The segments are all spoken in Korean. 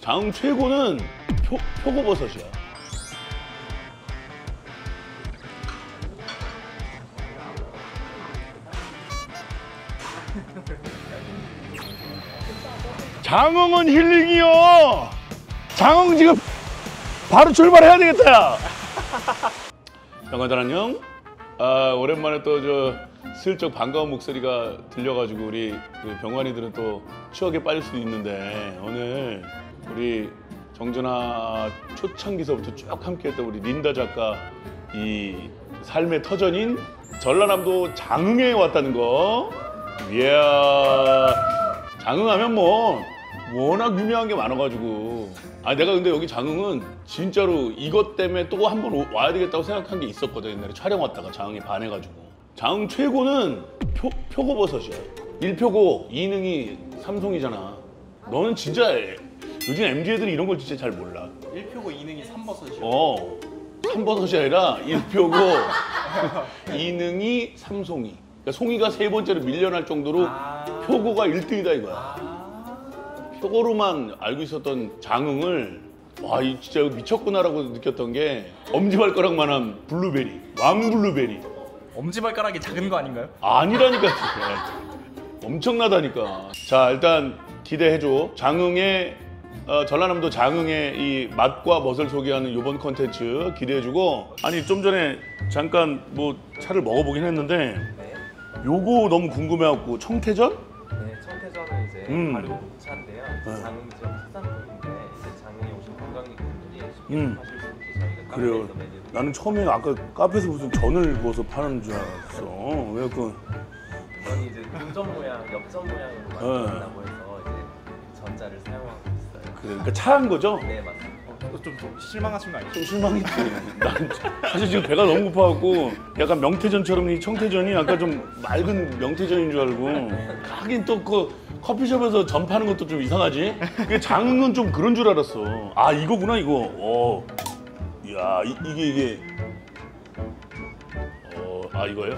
장 최고는 표, 표고버섯이야. 장흥은 힐링이요. 장흥 지금 바로 출발해야 되겠다. 야. 영화들 안녕. 아 오랜만에 또 저 슬쩍 반가운 목소리가 들려가지고 우리 그 병환이들은 또 추억에 빠질 수도 있는데 오늘 우리 정준하 초창기서부터 쭉 함께했던 우리 린다 작가 이 삶의 터전인 전라남도 장흥에 왔다는 거. 이야 장흥하면 뭐 워낙 유명한 게 많아가지고. 아 내가 근데 여기 장흥은 진짜로 이것 때문에 또 한 번 와야 되겠다고 생각한 게 있었거든 옛날에. 촬영 왔다가 장흥에 반해가지고. 장흥 최고는 표, 표고버섯이야. 1표고 2능이 삼송이잖아. 너는 진짜 요즘 MZ 애들이 이런 걸 진짜 잘 몰라 1표고 2능이 3버섯이요. 어 삼버섯이 아니라 1표고 2능이 삼송이 그러니까 송이가 세 번째로 밀려날 정도로 아. 표고가 1등이다 이거야 아. 표고로만 알고 있었던 장흥을 와, 이 진짜 미쳤구나라고 느꼈던 게 엄지발가락만한 블루베리, 왕블루베리. 엄지발가락이 작은 거 아닌가요? 아니라니까. 엄청나다니까. 자, 일단 기대해줘. 장흥의 어, 전라남도 장흥의 이 맛과 멋을 소개하는 이번 컨텐츠 기대해주고 아니 좀 전에 잠깐 뭐 차를 먹어보긴 했는데 네. 요거 너무 궁금해갖고 청태전? 네, 청태전은 이제 음. 발효 녹차인데요. 네. 장흥 지역 특산품인데 이제 장흥에 오신 관광객분들이 쉽게 음. 하실 수 있게 저희가 그래요. 나는 처음에 아까 카페에서 무슨 전을 구워서 파는 줄 알았어. 왜 그? 이건 이제 금전 모양, 엽전 모양으로 만든다고 해서 이제 전자를 있어요. 그래, 그러니까 차한 거죠? 네, 맞습니다. 어, 좀 실망하신 거 아니에요? 좀 실망했지. 난 사실 지금 배가 너무 고파갖고 약간 명태전처럼 이 청태전이 약간 좀 맑은 명태전인 줄 알고 하긴 또 그 커피숍에서 전 파는 것도 좀 이상하지? 그 장은 좀 그런 줄 알았어. 아 이거구나 이거. 어. 이야 이, 이게 이게. 어, 아 이거요?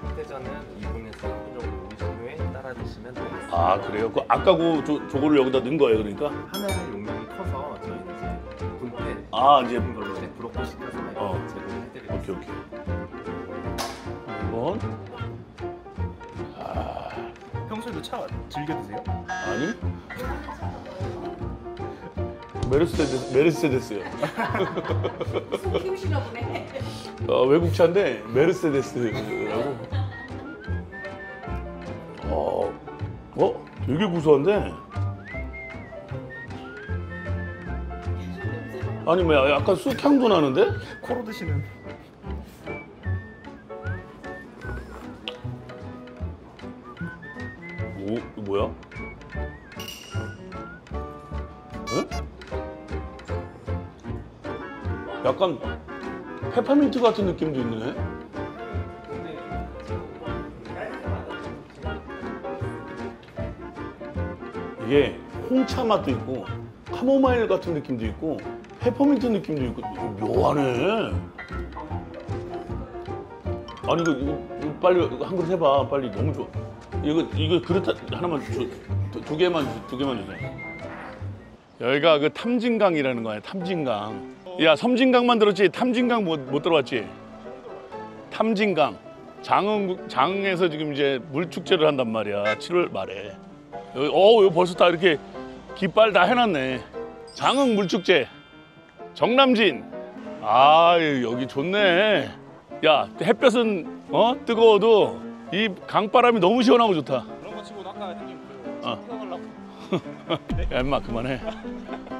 청태전은 2분에서 3분 정도 우리전 후에 따라 드시면 되겠습니다. 아 그래요? 그 아까 그 저, 저거를 여기다 넣은 거예요 그러니까? 하나는 용량이 커서 저희는 이제 분패 아 이제 예쁜 걸로 이제 브로콜 시켜서 어. 제공해드리고 오케이 오케이. 이건 평소에도 차 즐겨 드세요? 아니? 메르세데스 메르세데스요. 키우시나 보네. 어, 외국 차인데 메르세데스라고. 되게 구수한데. 아니 뭐 약간 쑥향도 나는데? 코로 드시는 오, 이거 뭐야? 응? 약간 페퍼민트 같은 느낌도 있네. 이게 홍차 맛도 있고 카모마일 같은 느낌도 있고 페퍼민트 느낌도 있고 묘하네. 아니 이거, 이거, 빨리 한 그릇 해봐 빨리 너무 좋아. 이거 이거 그릇 하나만 줘, 두, 두 개만 주- 두 개만 주세요. 여기가 그 탐진강이라는 거야 탐진강. 야 섬진강만 들었지 탐진강 못, 못 들어봤지? 탐진강. 장흥 장흥에서 지금 이제 물 축제를 한단 말이야 7월 말에. 여기 어 여기 벌써 다 이렇게 깃발 다 해놨네. 장흥 물 축제 정남진. 아 여기 좋네. 야 햇볕은 어 뜨거워도 이 강바람이 너무 시원하고 좋다. 그런 거 치고는 아까 형님 그 어. 야 임마 그만해.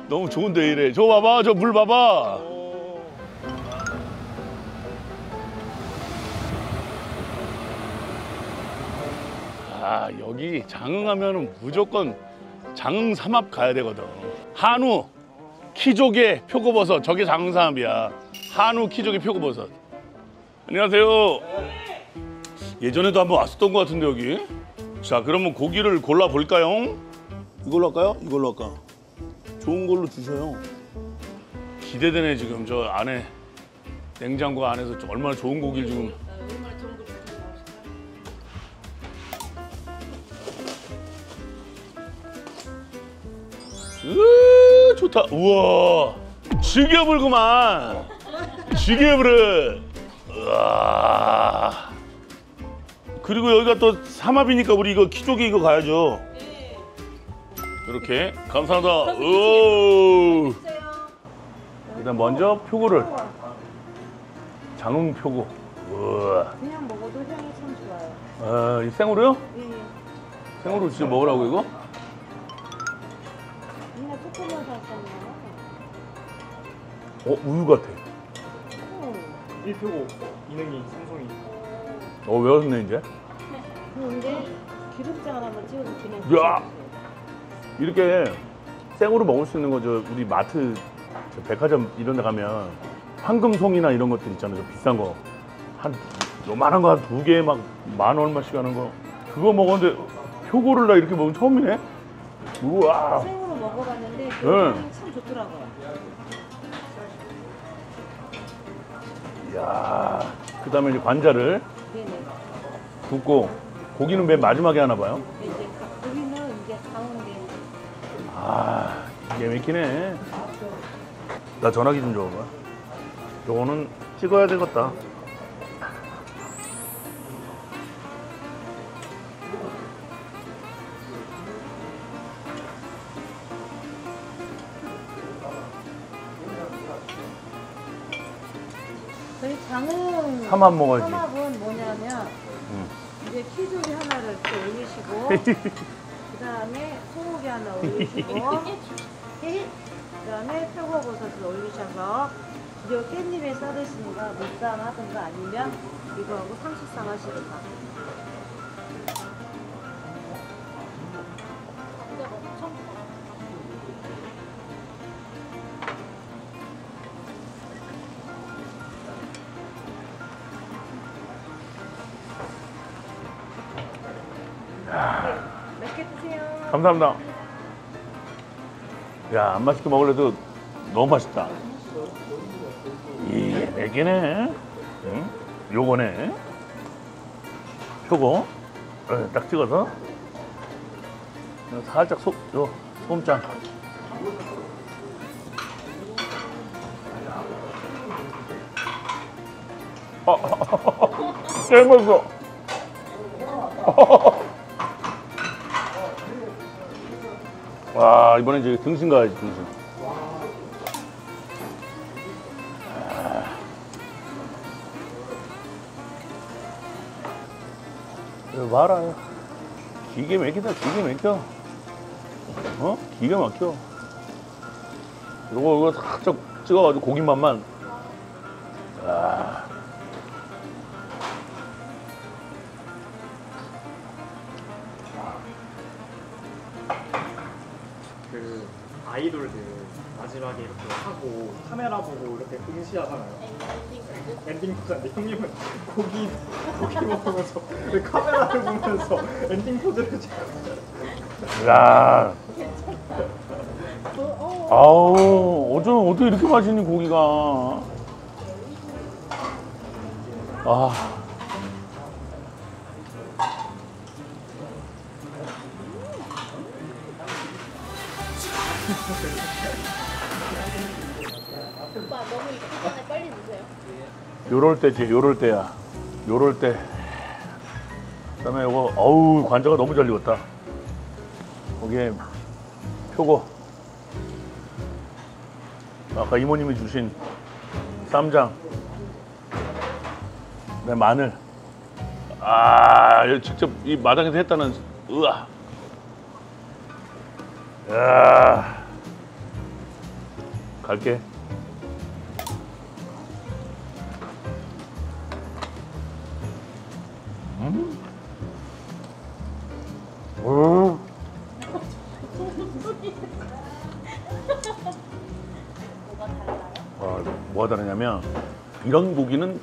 너무 좋은데 이래. 저 봐봐 저 물 봐봐. 오. 아 여기 장흥하면은 무조건 장흥 삼합 가야 되거든. 한우 키조개 표고버섯 저게 장흥 삼합이야. 한우 키조개 표고버섯. 안녕하세요. 예전에도 한번 왔었던 것 같은데 여기. 자 그러면 고기를 골라 볼까요? 이걸로 할까요? 이걸로 할까? 좋은 걸로 주셔요. 기대되네 지금 저 안에 냉장고 안에서 좀 얼마나 좋은 고기를 지금. 좋다. 우와. 지겨불구만. 지겨불어. 우와. 그리고 여기가 또 삼합이니까 우리 이거 키조개 이거 가야죠. 이렇게 감사합니다. 오. 일단 먼저 표고를 장흥 표고. 우와. 그냥 먹어도 향이 참 좋아요. 아, 이 생으로요? 예. 생으로 진짜 먹으라고 이거? 어, 우유 같아. 어. 1표고 이능이 삼성이 어, 외웠네 이제. 근데 기름장 하나만 찍어서 그냥. 야! 이렇게 생으로 먹을 수 있는 거죠. 우리 마트, 저 백화점 이런 데 가면 황금송이나 이런 것들 있잖아요. 저 비싼 거. 한 요만한 거 한 두 개에 막만 얼마씩 하는 거. 그거 먹었는데 표고를 나 이렇게 먹은 처음이네. 우와. 생으로 먹어봤는데 그 네. 그 다음에 이제 관자를 네네. 굽고 고기는 맨 마지막에 하나 봐요. 이제 가- 고기는 이제 가운데. 아, 이게 맥히네. 나 전화기 좀 줘봐. 요거는 찍어야 되겠다. 삼합 먹어야지. 삼합은 뭐냐면 응. 이제 키조개 하나를 이렇게 올리시고 그 다음에 소고기 하나 올리시고 그 다음에 표고버섯을 올리셔서 이제 깻잎에 싸드시는가 무쌈 하든가 아니면 이거하고 상추쌈 하시든가 감사합니다. 야, 안 맛있게 먹으려도 너무 맛있다. 이게 맥이네. 응? 요거네. 표고. 어, 딱 찍어서. 살짝 소, 요, 소금장. 아, 잘 먹었어. 와 이번엔 이제 등심 가야지 등심. 아. 이거 봐라 기계 막히다 기계 막혀. 어? 기가 막혀. 요거 이거 살짝 찍어가지고 고기 맛만 그 아이돌들 마지막에 이렇게 하고 카메라 보고 이렇게 응시하잖아요. 엔딩 포즈인데 형님은 고기 고기 먹으면서 왜 카메라를 보면서 엔딩 포즈를. 야. 아우, 어쩜 어떻게 이렇게 맛있니 고기가? 아. 오빠 너무 익기 전에 빨리 드세요. 요럴 때지, 요럴 때야. 요럴 때. 그다음에 요거 어우, 관자가 너무 잘 익었다. 거기에 표고. 아까 이모님이 주신 쌈장. 그다음에 마늘. 아, 이거 직접 이 마당에서 했다는 으아. 야. 갈게. 음. 음. 와, 뭐가 다르냐면 이런 고기는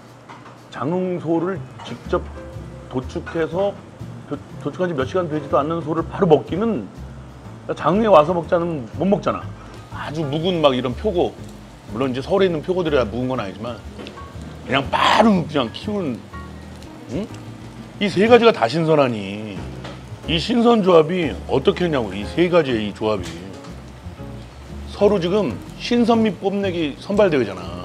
장흥소를 직접 도축해서 도, 도축한 지 몇 시간 되지도 않는 소를 바로 먹기는 장흥에 와서 먹자는 못 먹잖아. 아주 묵은 막 이런 표고 물론 이제 서울에 있는 표고들이라 묵은 건 아니지만 그냥 바로 그냥 키운 응? 이세 가지가 다 신선하니 이 신선 조합이 어떻게 했냐고 이 세 가지의 이 조합이 서로 지금 신선미 뽐내기 선발대회잖아.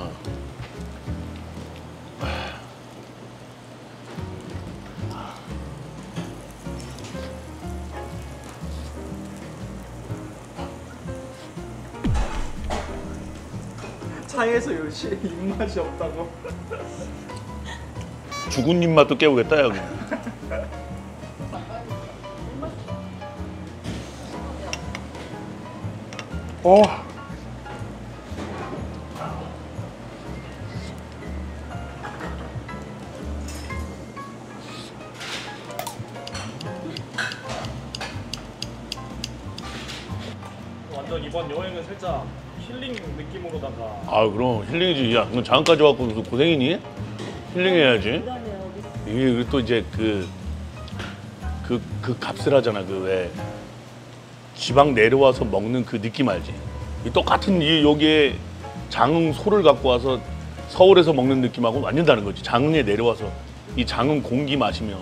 차에서 요시 입맛이 없다고. 죽은 입맛도 깨우겠다 야 그냥. 어. 완전 이번 여행은 살짝 힐링 느낌으로다가 아 그럼 힐링이지. 야, 너 장까지 와갖고 무슨 고생이니? 힐링해야지. 이게 또 이제 그, 그, 그 값을 하잖아. 그 왜 지방 내려와서 먹는 그 느낌 알지? 이 똑같은 이 여기에 장흥 소를 갖고 와서 서울에서 먹는 느낌하고 완전 다른 거지. 장흥에 내려와서 이 장흥 공기 마시며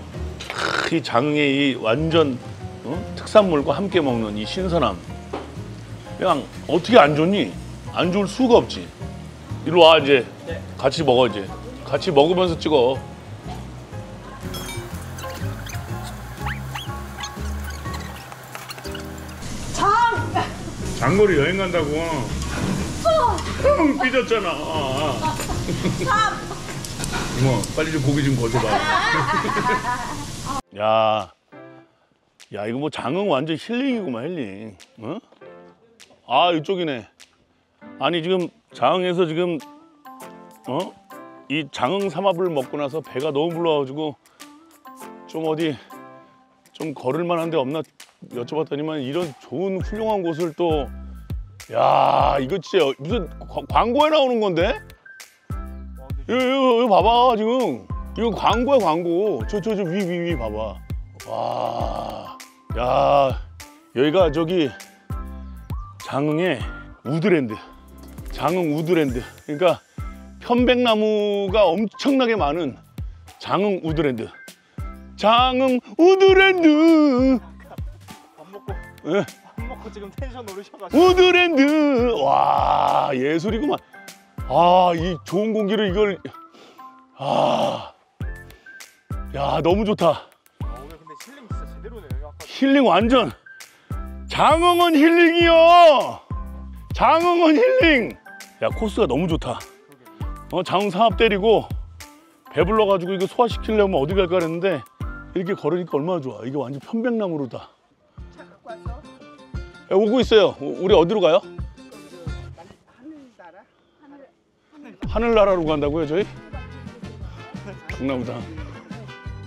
크, 이 장흥의 이 완전 어? 특산물과 함께 먹는 이 신선함. 그냥 어떻게 안 좋니? 안 좋을 수가 없지. 이리 와 이제 같이 먹어 이제. 같이 먹으면서 찍어. 장거리 여행 간다고. 형 삐졌잖아. 이모 빨리 좀 고기 좀 거줘봐. 야, 야 이거 뭐 장흥 완전 힐링이구만 힐링. 어? 아 이쪽이네. 아니 지금 장흥에서 지금 어? 이 장흥 삼합을 먹고 나서 배가 너무 불러가지고 좀 어디 좀 걸을 만한 데 없나 여쭤봤더니만 이런 좋은 훌륭한 곳을 또 야 이거 진짜 무슨 과- 광고에 나오는 건데? 이거, 이거, 이거 봐봐 지금 이거 광고야 광고 저 저 저 위 위 위 봐봐 와야 여기가 저기 장흥의 우드랜드. 장흥 우드랜드. 그러니까 편백나무가 엄청나게 많은 장흥 우드랜드. 장흥 우드랜드! 밥 먹고 예. 밥 먹고 지금 텐션 오르셔가지고. 우드랜드! 와 예술이구만. 아 이 좋은 공기를 이걸 아 야 너무 좋다. 아, 오늘 근데 힐링 진짜 제대로네요. 힐링 완전 장흥은 힐링이요. 장흥은 힐링. 야 코스가 너무 좋다. 어 장흥 상합 때리고 배불러 가지고 이거 소화시키려면 어디 갈까 그랬는데 이렇게 걸으니까 얼마나 좋아. 이게 완전 편백나무로다. 야, 오고 있어요. 우- 우리 어디로 가요? 하늘나라로 간다고요 저희? 동나무다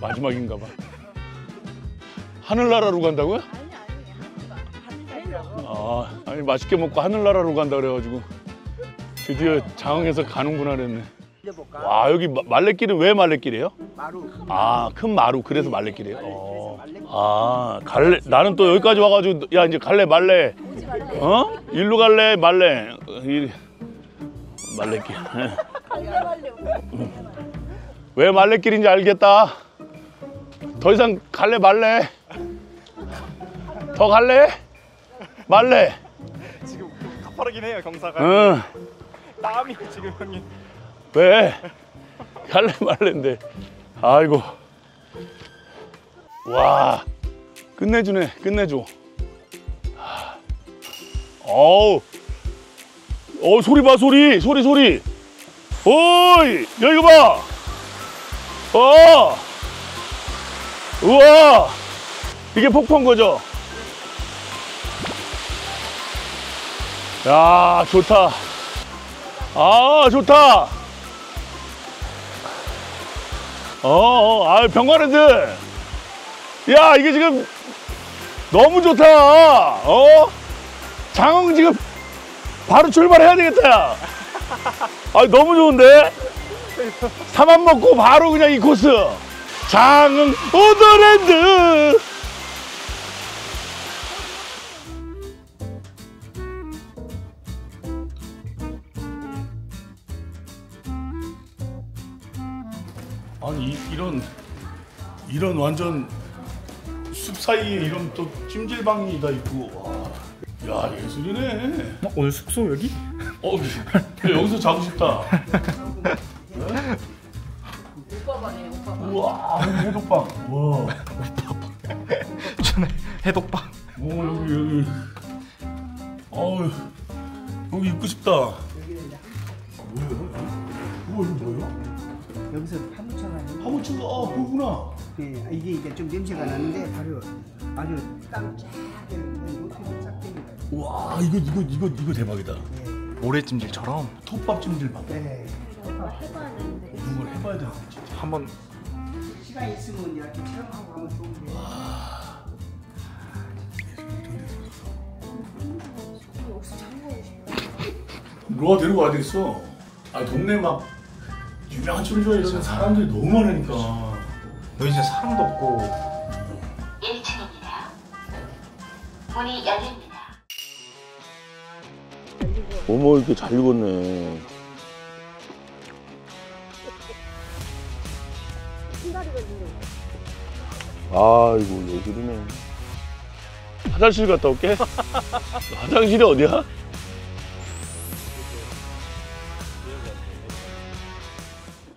마지막인가 봐. 하늘나라로 간다고요? 아, 아니 맛있게 먹고 하늘나라로 간다 그래가지고 드디어 장흥에서 가는구나 그랬네. 와 여기 마- 말레길은 왜 말레길이에요? 마루. 아 큰 마루 그래서 말레길이에요. 어. 아 갈래 나는 또 여기까지 와가지고 야 이제 갈래 말래. 어? 일로 갈래 말래. 어, 이 말레길. 왜 말레길인지 알겠다. 더 이상 갈래 말래. 더 갈래? 말래. 지금 가파르긴 해요 경사가. 응. 땀이 지금 형님. 왜? 갈래 말래인데. 아이고. 와. 끝내주네. 끝내줘. 하. 어우. 어 소리 봐 소리 소리 소리. 오이 야 이거 봐. 어. 우와. 이게 폭포인 거죠? 야 좋다. 아 좋다. 어, 어, 아 병관애들. 야 이게 지금 너무 좋다. 어? 장흥 지금 바로 출발해야 되겠다. 야. 아 너무 좋은데? 사만 먹고 바로 그냥 이 코스. 장흥 오더랜드. 아니 이, 이런 이런 완전 숲 사이에 이런 또 찜질방이 다 있고 와. 야 예술이네. 어, 오늘 숙소 여기? 어 야, 여기서 자고 싶다. 오빠방이에요, 오빠방. 우와 해독방. 와. 전에 해독방. 오 여기 여기. 어우 여기 있고 싶다. 뭐예요? 우와 이거 뭐예요? 여기서 파묻혀가지고 하모츠가 아 그거구나. 예, 이게 이게 좀 냄새가 나는데 바로 아주 땀쫙 이렇게 쫙 됩니다. 와 이거 이거 이거 이거 대박이다. 모래찜질처럼 톱밥 찜질방. 네. 해봐야 되는데. 이런 걸 해봐야 되는 거지. 한번 시간 있으면 이렇게 체험하고 가면 좋은데. 누가 데리고 와야 되겠어? 아 동네 막 유명한 춤 좋아해서 사람들이 너무 많으니까. 여기 진짜 사람도 없고 1층입니다. 문이 열립니다. 어머 이렇게 잘 익었네. 아이고 예술이네. 화장실 갔다 올게. 화장실이 어디야?